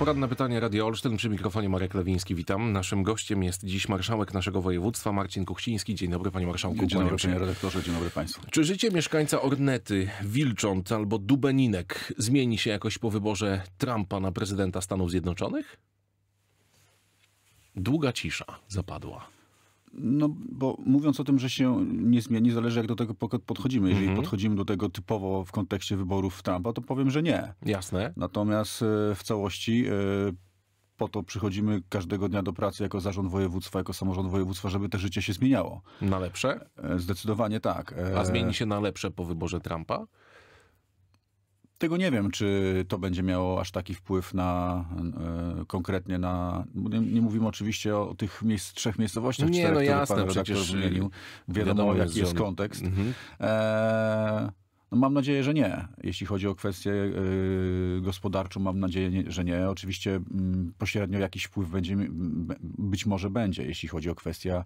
Poradne pytanie Radio Olsztyn przy mikrofonie Marek Lewiński. Witam. Naszym gościem jest dziś marszałek naszego województwa Marcin Kuchciński. Dzień dobry panie marszałku. Dzień dobry panie redaktorze, dzień dobry państwu. Czy życie mieszkańca Ornety, Wilcząt albo Dubeninek zmieni się jakoś po wyborze Trumpa na prezydenta Stanów Zjednoczonych? Długa cisza zapadła. No bo mówiąc o tym, że się nie zmieni, zależy jak do tego podchodzimy. Jeżeli Mhm. podchodzimy do tego typowo w kontekście wyborów Trumpa, to powiem, że nie. Jasne. Natomiast e, w całości e, po to przychodzimy każdego dnia do pracy jako zarząd województwa, jako samorząd województwa, żeby te życie się zmieniało. Na lepsze? E, Zdecydowanie tak. A zmieni się na lepsze po wyborze Trumpa? Tego nie wiem, czy to będzie miało aż taki wpływ na e, konkretnie na. Nie, nie mówimy oczywiście o tych miejsc, trzech miejscowościach, Nie, czterech, no które jasne, pan przecież, wymienił. Wiadomo, wiadomo jaki jest, kontekst. Mhm. E, no mam nadzieję, że nie. Jeśli chodzi o kwestię e, gospodarczą, mam nadzieję, że nie. Oczywiście mm, pośrednio jakiś wpływ będzie, być może będzie, jeśli chodzi o kwestię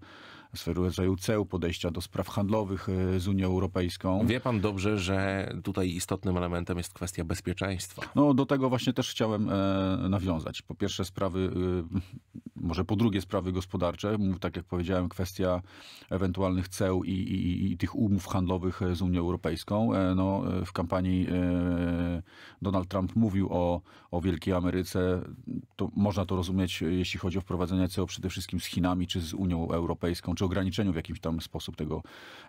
swego rodzaju ceł, podejścia do spraw handlowych e, z Unią Europejską. Wie pan dobrze, że tutaj istotnym elementem jest kwestia bezpieczeństwa. No do tego właśnie też chciałem e, nawiązać. Po pierwsze sprawy, e, może po drugie sprawy gospodarcze. Tak jak powiedziałem, kwestia ewentualnych ceł i, i, i tych umów handlowych z Unią Europejską. E, no, e, w kampanii e, Donald Trump mówił o, o Wielkiej Ameryce. To można to rozumieć, e, jeśli chodzi o wprowadzenie ceł przede wszystkim z Chinami czy z Unią Europejską, czy ograniczeniu w jakiś tam sposób tego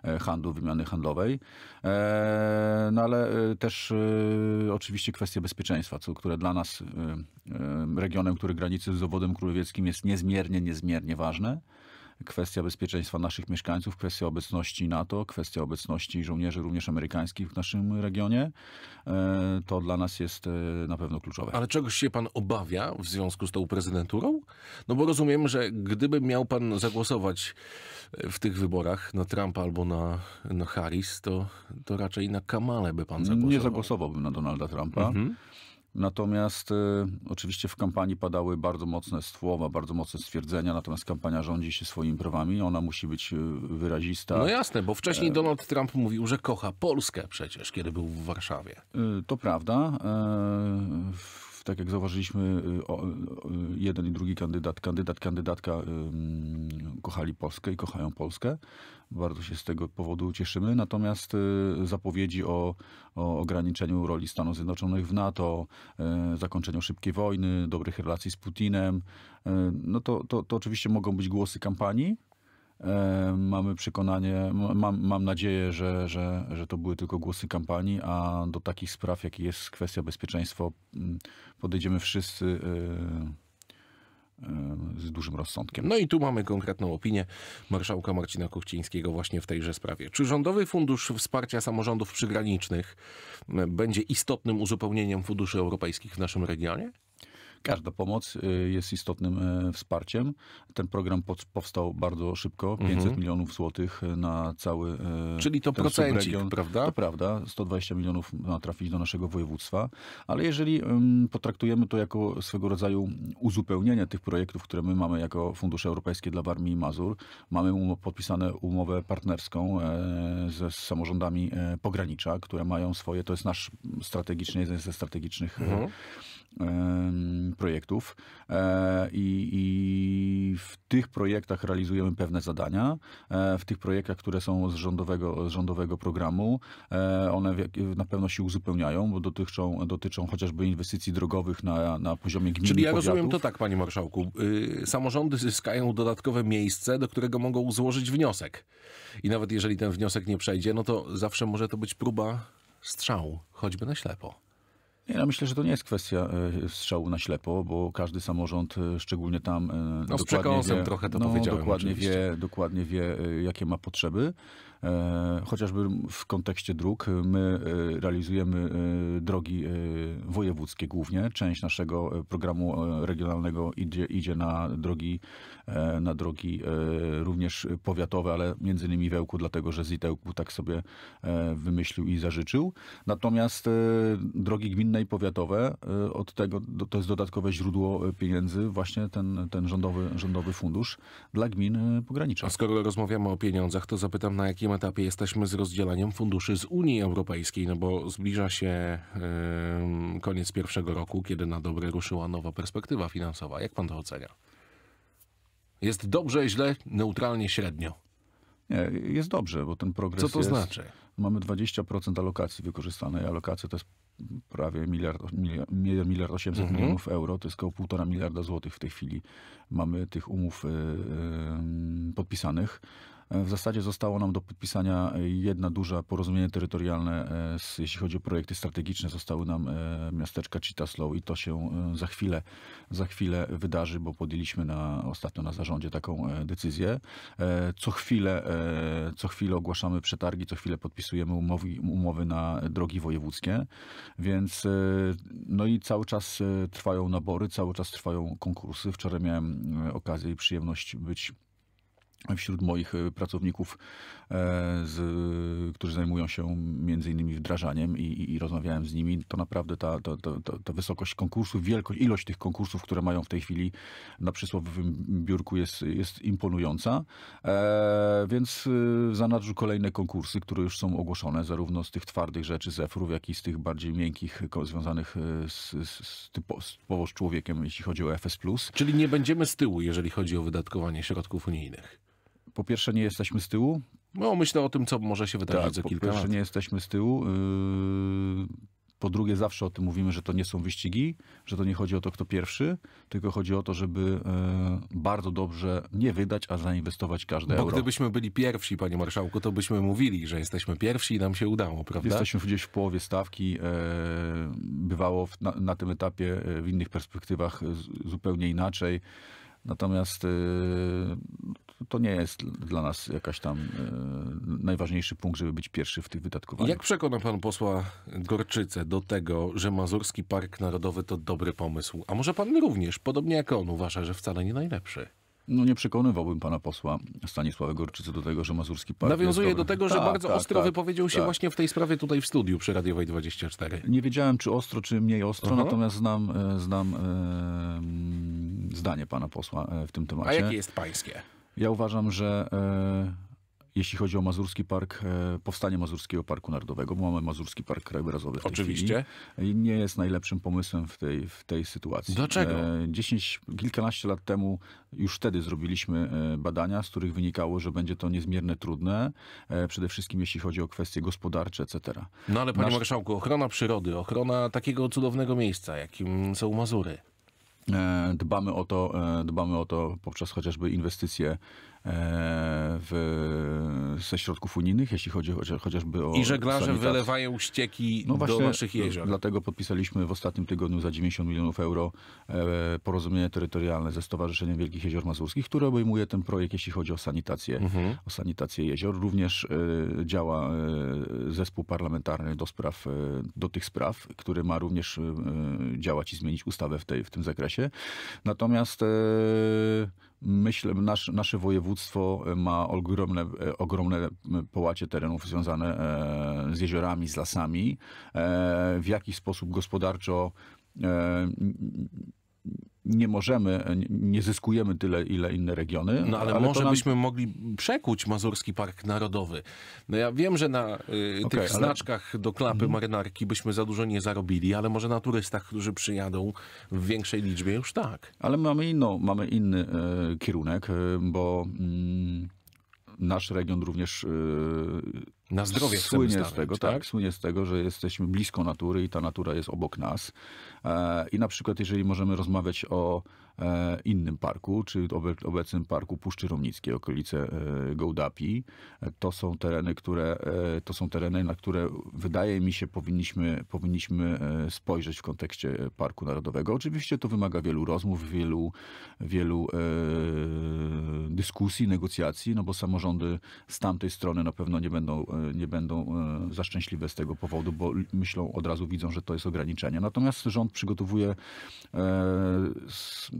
e, handlu, wymiany handlowej. E, No ale e, też e, oczywiście kwestie bezpieczeństwa, co, które dla nas, e, e, regionem, który graniczy z Zawodem Królewieckim jest niezmiernie, niezmiernie ważne. Kwestia bezpieczeństwa naszych mieszkańców, kwestia obecności NATO, kwestia obecności żołnierzy również amerykańskich w naszym regionie, e, to dla nas jest e, na pewno kluczowe. Ale czegoś się pan obawia w związku z tą prezydenturą? No bo rozumiem, że gdyby miał pan zagłosować w tych wyborach na Trumpa albo na, na Harris, to, to raczej na Kamale by pan zagłosował. Nie zagłosowałbym na Donalda Trumpa. Mhm. Natomiast e, oczywiście w kampanii padały bardzo mocne słowa, bardzo mocne stwierdzenia, natomiast kampania rządzi się swoimi prawami, ona musi być e, wyrazista. No jasne, bo E. wcześniej Donald Trump mówił, że kocha Polskę przecież, kiedy był w Warszawie. Y, To prawda. E, w- Tak jak zauważyliśmy, y, o- y, jeden i drugi kandydat, kandydat, kandydatka kochali Polskę i kochają Polskę. Bardzo się z tego powodu cieszymy. Natomiast y, zapowiedzi o, o ograniczeniu roli Stanów Zjednoczonych w NATO, y, zakończeniu szybkiej wojny, dobrych relacji z Putinem, y, no to, to, to oczywiście mogą być głosy kampanii. E, Mamy przekonanie, mam, mam nadzieję, że, że, że to były tylko głosy kampanii, a do takich spraw, jaki jest kwestia bezpieczeństwa, podejdziemy wszyscy e, e, z dużym rozsądkiem. No i tu mamy konkretną opinię marszałka Marcina Kuchcińskiego właśnie w tejże sprawie. Czy Rządowy Fundusz Wsparcia Samorządów Przygranicznych będzie istotnym uzupełnieniem funduszy europejskich w naszym regionie? Każda pomoc y, jest istotnym e, wsparciem. Ten program powstał bardzo szybko, 500 milionów złotych na cały e, Czyli to subregion. prawda? To prawda, 120 milionów ma trafić do naszego województwa, ale jeżeli potraktujemy to jako swego rodzaju uzupełnienie tych projektów, które my mamy jako Fundusze Europejskie dla Warmii i Mazur, mamy um, podpisane umowę partnerską e, ze z samorządami e, pogranicza, które mają swoje, to jest nasz strategiczny, jeden ze strategicznych e, em, projektów E, i, i w tych projektach realizujemy pewne zadania. E, W tych projektach, które są z rządowego, z rządowego programu, e, one na pewno się uzupełniają, bo dotyczą, dotyczą chociażby inwestycji drogowych na, na poziomie gmin Czyli ja rozumiem to powiatów. tak, panie marszałku. Yy, samorządy zyskają dodatkowe miejsce, do którego mogą złożyć wniosek. I nawet jeżeli ten wniosek nie przejdzie, no to zawsze może to być próba strzału, choćby na ślepo. Nie, ja myślę, że to nie jest kwestia e, strzału na ślepo, bo każdy samorząd, e, szczególnie tam e, No, z przekąsem trochę to no, powiedziałem dokładnie oczywiście. wie, dokładnie wie, jakie ma potrzeby. E, Chociażby w kontekście dróg, my e, realizujemy e, drogi e, wojewódzkie głównie. Część naszego e, programu e, regionalnego idzie, idzie na drogi, e, na drogi e, również powiatowe, ale między innymi Wełku, dlatego że Zitełku tak sobie e, wymyślił i zażyczył. Natomiast e, drogi gminne i powiatowe, e, od tego to jest dodatkowe źródło e, pieniędzy, właśnie ten, ten rządowy, rządowy fundusz dla gmin e, pogranicza. A skoro rozmawiamy o pieniądzach, to zapytam, na jaki jakim etapie jesteśmy z rozdzielaniem funduszy z Unii Europejskiej? No bo zbliża się yy, koniec pierwszego roku, kiedy na dobre ruszyła nowa perspektywa finansowa. Jak pan to ocenia? Jest dobrze, źle, neutralnie, średnio. Nie, jest dobrze, bo ten progres Co to jest... znaczy? Mamy 20% alokacji wykorzystanej. Alokacja to jest prawie miliard, miliard, miliard 800 Mhm. milionów euro. To jest około półtora miliarda złotych w tej chwili. Mamy tych umów y, y, podpisanych. E, W zasadzie zostało nam do podpisania jedna duża porozumienie terytorialne, e, jeśli chodzi o projekty strategiczne. Zostały nam e, miasteczka Chitaslow i to się e, za chwilę, za chwilę wydarzy, bo podjęliśmy na, ostatnio na zarządzie taką e, decyzję. E, Co chwilę, e, co chwilę ogłaszamy przetargi, co chwilę podpisujemy umowy, umowy na drogi wojewódzkie, więc e, no i cały czas e, trwają nabory, cały czas trwają konkursy. Wczoraj miałem e, okazję i przyjemność być wśród moich e, pracowników, e, z, którzy zajmują się między innymi wdrażaniem i, i, i rozmawiałem z nimi, to naprawdę ta, ta, ta, ta- wysokość konkursów, wielkość, ilość tych konkursów, które mają w tej chwili na przysłowiowym biurku jest, jest imponująca. E, więc e, w zanadrzu kolejne konkursy, które już są ogłoszone, zarówno z tych twardych rzeczy zefrów, jak i z tych bardziej miękkich, związanych e, z, z, z, typo, z z człowiekiem, jeśli chodzi o FS+. Czyli nie będziemy z tyłu, jeżeli chodzi o wydatkowanie środków unijnych. Po pierwsze nie jesteśmy z tyłu, No, myślę o tym, co może się wydarzyć za po kilka pierwsze lat. nie jesteśmy z tyłu. Yy, Po drugie, zawsze o tym mówimy, że to nie są wyścigi, że to nie chodzi o to, kto pierwszy, tylko chodzi o to, żeby yy, bardzo dobrze nie wydać, a zainwestować każde Bo euro. gdybyśmy byli pierwsi, panie marszałku, to byśmy mówili, że jesteśmy pierwsi i nam się udało, prawda? Jesteśmy gdzieś w połowie stawki. e, Bywało na, na tym etapie w innych perspektywach zupełnie inaczej. Natomiast e, to nie jest dla nas jakaś tam e, najważniejszy punkt, żeby być pierwszy w tych wydatkowaniach. Jak przekona pan posła Gorczycę do tego, że Mazurski Park Narodowy to dobry pomysł? A może pan również, podobnie jak on, uważa, że wcale nie najlepszy? No nie przekonywałbym pana posła Stanisława Gorczycy do tego, że Mazurski Park Nawiązuje do tego, że Tak, bardzo tak, ostro tak, wypowiedział się tak. właśnie w tej sprawie tutaj w studiu przy Radiowej 24. Nie wiedziałem, czy ostro, czy mniej ostro, Aha. natomiast znam, e, znam e, zdanie pana posła e, w tym temacie. A jakie jest pańskie? Ja uważam, że e, jeśli chodzi o Mazurski Park, e, powstanie Mazurskiego Parku Narodowego, bo mamy Mazurski Park Krajobrazowy w Oczywiście. chwili, nie jest najlepszym pomysłem w tej, w tej sytuacji. Dlaczego? 10, kilkanaście lat temu już wtedy zrobiliśmy badania, z których wynikało, że będzie to niezmiernie trudne, przede wszystkim jeśli chodzi o kwestie gospodarcze, etc. No ale panie Nasz- marszałku, ochrona przyrody, ochrona takiego cudownego miejsca, jakim są Mazury. E, Dbamy o to, e, dbamy o to poprzez chociażby inwestycje w, ze środków unijnych, jeśli chodzi chociaż- chociażby o I żeglarze sanitację. wylewają ścieki No do właśnie, naszych jezior. Dlatego podpisaliśmy w ostatnim tygodniu za 90 milionów euro e, porozumienie terytorialne ze Stowarzyszeniem Wielkich Jezior Mazurskich, które obejmuje ten projekt, jeśli chodzi o sanitację, Mhm. o sanitację jezior. Również e, działa e, zespół parlamentarny do spraw, e, do tych spraw, który ma również e, działać i zmienić ustawę w, tej, w tym zakresie. Natomiast e, myślę, nasz, nasze województwo ma ogromne, e, ogromne połacie terenów związane e, z jeziorami, z lasami. E, W jaki sposób gospodarczo e, nie możemy, nie- zyskujemy tyle, ile inne regiony. No ale, to może nam- byśmy mogli przekuć Mazurski Park Narodowy. No ja wiem, że na y, tych Okej, ale- Mhm. znaczkach do klapy marynarki byśmy za dużo nie zarobili, ale może na turystach, którzy przyjadą w większej liczbie już tak. Ale mamy, inną, mamy inny e, kierunek, e, bo mm, nasz region również e, Na zdrowie słynie z stawiać, tego, tak? słynie z tego, że jesteśmy blisko natury i ta natura jest obok nas. E, I na przykład, jeżeli możemy rozmawiać o innym parku, czy obe- obecnym parku Puszczy Romnickiej, okolice e, Gołdapi, e, to są tereny, które, e, to są tereny, na które wydaje mi się powinniśmy, powinniśmy e, spojrzeć w kontekście Parku Narodowego. Oczywiście to wymaga wielu rozmów, wielu, wielu e, dyskusji, negocjacji, no bo samorządy z tamtej strony na pewno nie będą, e, nie będą e, za szczęśliwe z tego powodu, bo myślą od razu, widzą, że to jest ograniczenie. Natomiast rząd przygotowuje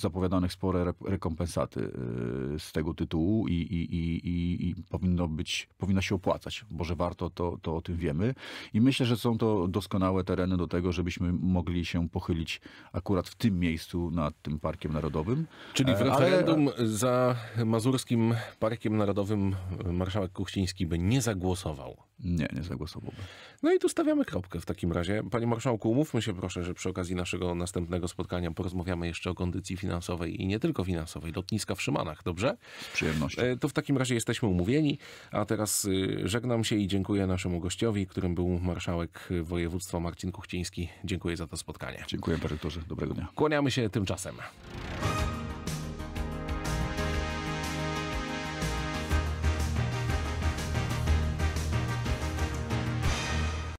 zapowiadanych spore re- rekompensaty y, z tego tytułu i, i, i, i, powinno być, powinno się opłacać, bo że warto, to, to o tym wiemy. I myślę, że są to doskonałe tereny do tego, żebyśmy mogli się pochylić akurat w tym miejscu nad tym Parkiem Narodowym. Czyli w E, ale- referendum za Mazurskim Parkiem Narodowym marszałek Kuchciński by nie zagłosował. Nie, nie zagłosowałbym. No i tu stawiamy kropkę w takim razie. Panie marszałku, umówmy się proszę, że przy okazji naszego następnego spotkania porozmawiamy jeszcze o kondycji finansowej i nie tylko finansowej, lotniska w Szymanach, dobrze? Z przyjemnością. E, To w takim razie jesteśmy umówieni, a teraz y, żegnam się i dziękuję naszemu gościowi, którym był marszałek województwa Marcin Kuchciński. Dziękuję za to spotkanie. Dziękuję, panie rektorze. Dobrego dnia. Kłaniamy się tymczasem.